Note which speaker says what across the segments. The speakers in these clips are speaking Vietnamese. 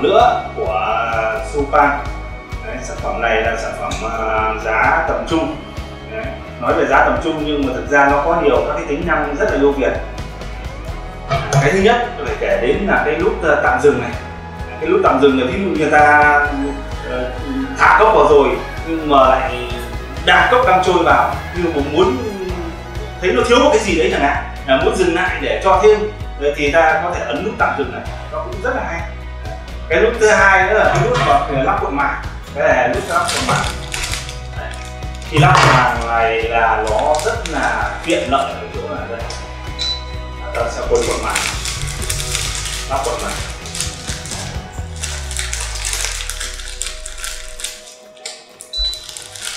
Speaker 1: phẩm nữa của Supan. Đấy, sản phẩm này là sản phẩm à, giá tầm trung. Đấy. nói về giá tầm trung nhưng mà thực ra nó có nhiều các cái tính năng rất là ưu việt. Cái thứ nhất phải kể đến là cái nút ờ, tạm dừng này. Cái nút tạm dừng là ví dụ người ta ờ, thả cốc vào rồi nhưng mà lại đang cốc đang trôi vào nhưng mà muốn thấy nó thiếu một cái gì đấy chẳng hạn là muốn dừng lại để cho thêm thì ta có thể ấn nút tạm dừng này. Nó cũng rất là hay cái nút thứ hai nữa là cái nút bật lắp cuộn màng cái này là nút lắp cuộn màng khi lắp màng này là nó rất là tiện lợi ở chỗ là đây. Ta sẽ quấn cuộn màng lắp cuộn màng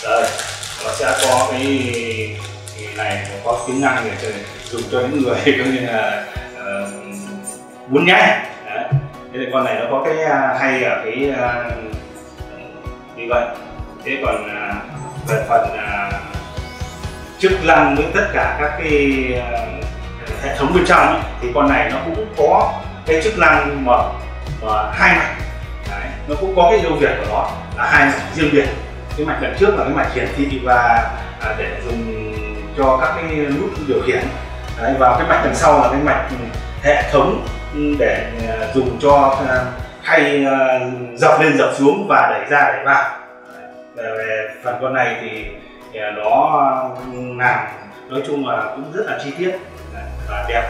Speaker 1: đây nó sẽ có cái, cái này có tính năng để dùng cho những người coi như là uh, muốn nhanh thế thì con này nó có cái uh, hay ở cái uh, như vậy. Thế còn uh, về phần uh, chức năng với tất cả các cái uh, hệ thống bên trong ấy, thì con này nó cũng có cái chức năng mở mở hai mạch. Đấy. nó cũng có cái ưu việt của nó là hai mạch riêng biệt. Cái mạch đằng trước là cái mạch hiển thị và à, để dùng cho các cái nút điều khiển. Đấy, và cái mạch đằng sau là cái mạch ừ, hệ thống để ờ, dùng cho ờ, hay ờ, khay lên dọc xuống và đẩy ra đẩy vào. Về, phần con này thì nó làm nói chung là cũng rất là chi tiết. Và đẹp.